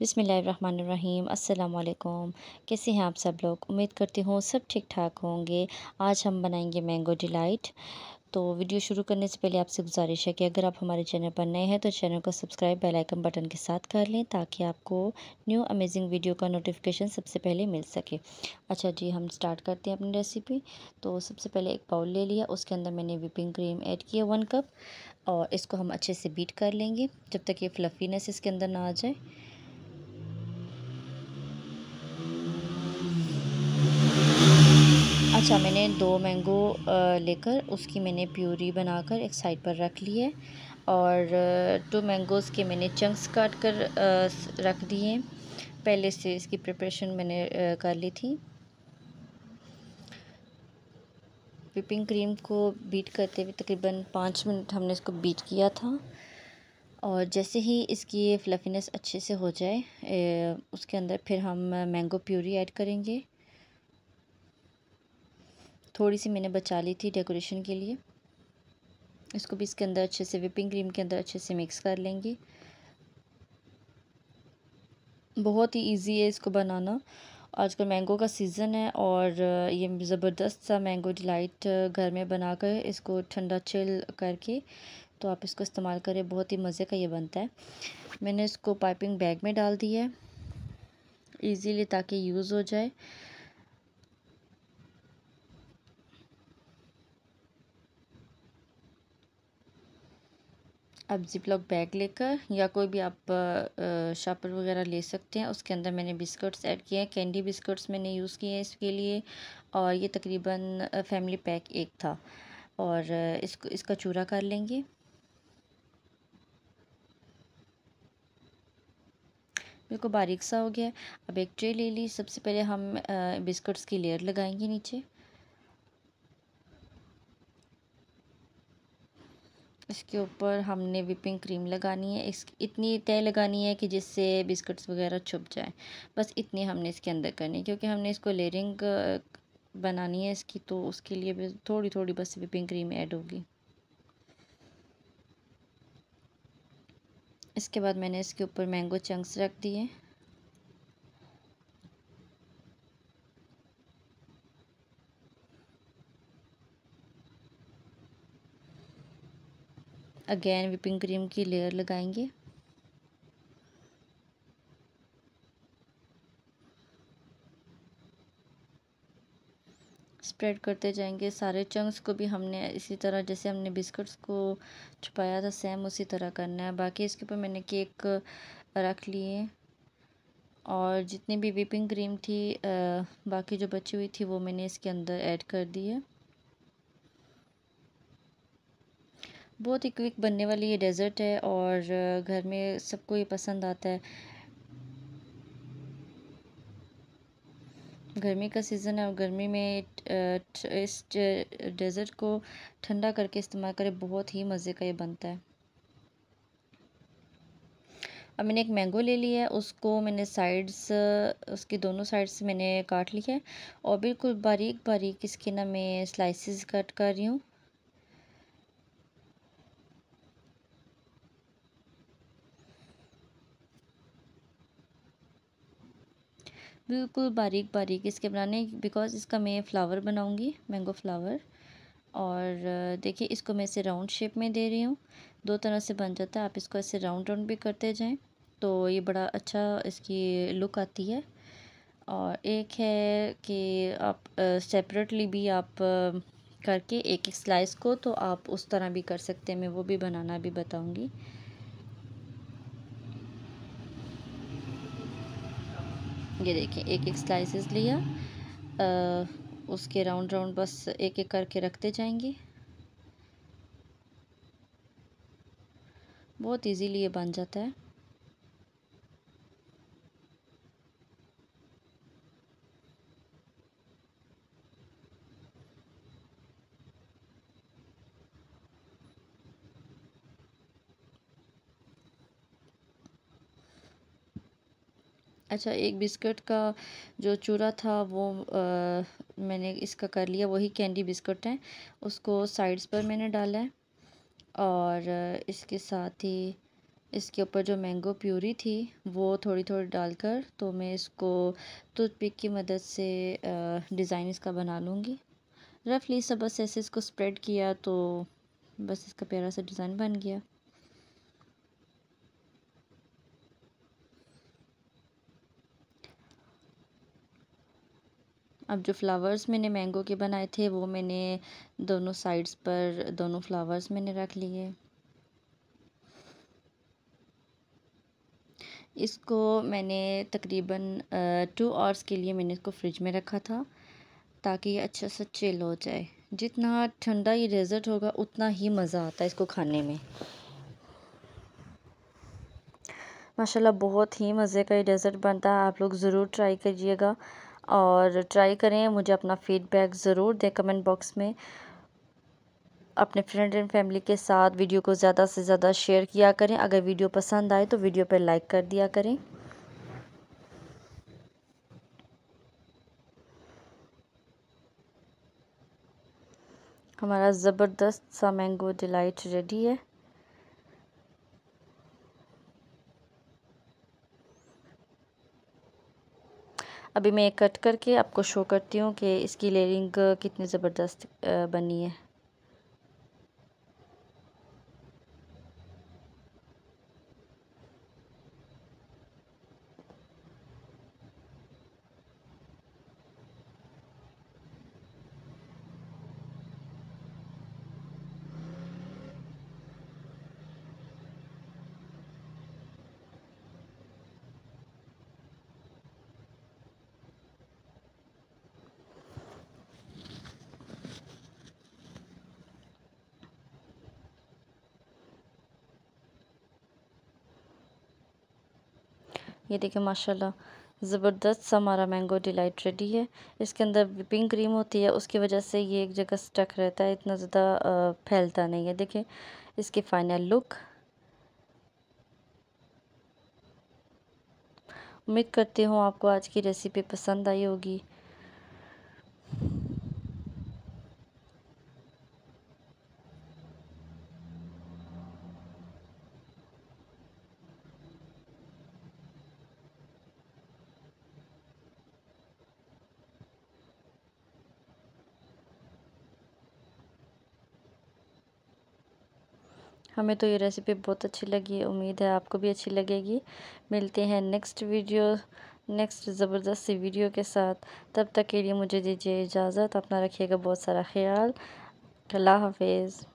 बिसमीम अल्लाम कैसे हैं आप सब लोग? उम्मीद करती हूँ सब ठीक ठाक होंगे। आज हम बनाएँगे मैंगो डिलाइट। तो वीडियो शुरू करने से पहले आपसे गुजारिश है कि अगर आप हमारे चैनल पर नए हैं तो चैनल को सब्सक्राइब, बेल आइकन बटन के साथ कर लें ताकि आपको न्यू अमेजिंग वीडियो का नोटिफिकेशन सबसे पहले मिल सके। अच्छा जी, हम स्टार्ट करते हैं अपनी रेसिपी। तो सबसे पहले एक बाउल ले लिया। उसके अंदर मैंने विपिंग क्रीम ऐड किया वन कप और इसको हम अच्छे से बीट कर लेंगे जब तक ये फ्लफ़ीनेस इसके अंदर ना आ जाए। अच्छा मैंने दो मैंगो लेकर उसकी मैंने प्यूरी बनाकर एक साइड पर रख ली है और टू मैंगोज़ के मैंने चंक्स काट कर रख दिए पहले से इसकी प्रिपरेशन मैंने कर ली थी। विपिंग क्रीम को बीट करते हुए तकरीबन पाँच मिनट हमने इसको बीट किया था और जैसे ही इसकी फ्लफीनेस अच्छे से हो जाए उसके अंदर फिर हम मैंगो प्यूरी ऐड करेंगे। थोड़ी सी मैंने बचा ली थी डेकोरेशन के लिए। इसको भी इसके अंदर अच्छे से विपिंग क्रीम के अंदर अच्छे से मिक्स कर लेंगे। बहुत ही इजी है इसको बनाना। आजकल मैंगो का सीज़न है और ये ज़बरदस्त सा मैंगो डिलाइट घर में बनाकर इसको ठंडा चिल करके तो आप इसको इस्तेमाल करें, बहुत ही मज़े का ये बनता है। मैंने इसको पाइपिंग बैग में डाल दिया है ईज़ीली ताकि यूज़ हो जाए। अब जिप लॉक बैग लेकर या कोई भी आप शापर वगैरह ले सकते हैं। उसके अंदर मैंने बिस्कुट्स ऐड किए हैं। कैंडी बिस्कुट्स मैंने यूज़ किए हैं इसके लिए। और ये तकरीबन फैमिली पैक एक था। और इसको इसका चूरा कर लेंगे। बिल्कुल बारीक सा हो गया। अब एक ट्रे ले ली। सबसे पहले हम बिस्कुट्स की लेयर लगाएँगे नीचे। इसके ऊपर हमने विपिंग क्रीम लगानी है। इस, इतनी तय लगानी है कि जिससे बिस्किट्स वगैरह छुप जाए। बस इतनी हमने इसके अंदर करनी है, क्योंकि हमने इसको लेयरिंग बनानी है इसकी तो उसके लिए भी थोड़ी थोड़ी बस विपिंग क्रीम ऐड होगी। इसके बाद मैंने इसके ऊपर मैंगो चंक्स रख दिए। अगेन विपिंग क्रीम की लेयर लगाएँगे। स्प्रेड करते जाएँगे। सारे चंक्स को भी हमने इसी तरह, जैसे हमने बिस्किट्स को छुपाया था सेम उसी तरह करना है। बाकी इसके ऊपर मैंने केक रख लिए। और जितनी भी विपिंग क्रीम थी बाकी जो बची हुई थी, वो मैंने इसके अंदर ऐड कर दी है। बहुत ही क्विक बनने वाली ये डेज़र्ट है और घर में सबको ये पसंद आता है। गर्मी का सीज़न है और गर्मी में इस डेज़र्ट को ठंडा करके इस्तेमाल करें, बहुत ही मज़े का ये बनता है। अब मैंने एक मैंगो ले लिया है, उसको मैंने साइड्स, उसकी दोनों साइड्स मैंने काट लिया है और बिल्कुल बारीक बारीक इसके ना मैं स्लाइसेस कट कर रही हूँ। बिल्कुल बारीक बारीक इसके बनाने बिकॉज़ इसका मैं फ़्लावर बनाऊँगी मैंगो फ्लावर और देखिए, इसको मैं इसे राउंड शेप में दे रही हूँ। दो तरह से बन जाता है। आप इसको ऐसे राउंड राउंड भी करते जाएँ तो ये बड़ा अच्छा इसकी लुक आती है। और एक है कि आप सेपरेटली भी आप करके एक एक स्लाइस को तो आप उस तरह भी कर सकते हैं। मैं वो भी बनाना भी बताऊँगी। ये देखिए एक एक स्लाइसेस लिया आ, उसके राउंड राउंड बस एक एक करके रखते जाएँगे। बहुत इजीली ये बन जाता है। अच्छा एक बिस्किट का जो चूरा था वो आ, मैंने इसका कर लिया वही कैंडी बिस्किट है। उसको साइड्स पर मैंने डाला है और इसके साथ ही इसके ऊपर जो मैंगो प्यूरी थी वो थोड़ी थोड़ी डालकर तो मैं इसको टूथपिक की मदद से डिज़ाइन इसका बना लूँगी। रफली सब बस ऐसे इसको स्प्रेड किया तो बस इसका प्यारा सा डिज़ाइन बन गया। अब जो फ्लावर्स मैंने मैंगो के बनाए थे, वो मैंने दोनों साइड्स पर, दोनों फ्लावर्स मैंने रख लिए। इसको मैंने तकरीबन टू आवर्स के लिए मैंने इसको फ्रिज में रखा था, ताकि ये अच्छा सा चिल हो जाए। जितना ठंडा ये डेज़र्ट होगा, उतना ही मज़ा आता है इसको खाने में। माशाल्लाह, बहुत ही मज़े का ये डेज़र्ट बनता है। आप लोग ज़रूर ट्राई करिएगा और ट्राई करें, मुझे अपना फ़ीडबैक ज़रूर दें कमेंट बॉक्स में। अपने फ्रेंड एंड फैमिली के साथ वीडियो को ज़्यादा से ज़्यादा शेयर किया करें। अगर वीडियो पसंद आए तो वीडियो पर लाइक कर दिया करें। हमारा ज़बरदस्त सा मैंगो डिलाइट रेडी है। अभी मैं कट करके आपको शो करती हूँ कि इसकी लेयरिंग कितनी ज़बरदस्त बनी है। ये देखिए, माशाल्लाह, ज़बरदस्त सा हमारा मैंगो डिलाइट रेडी है। इसके अंदर विपिंग क्रीम होती है, उसकी वजह से ये एक जगह स्टक रहता है, इतना ज़्यादा फैलता नहीं है। देखिए, इसकी फ़ाइनल लुक उम्मीद करती हूँ आपको आज की रेसिपी पसंद आई होगी। हमें तो ये रेसिपी बहुत अच्छी लगी, उम्मीद है आपको भी अच्छी लगेगी। मिलते हैं नेक्स्ट वीडियो नेक्स्ट ज़बरदस्त सी वीडियो के साथ। तब तक के लिए मुझे दीजिए इजाज़त, अपना रखिएगा बहुत सारा ख्याल। अल्लाह हाफिज़।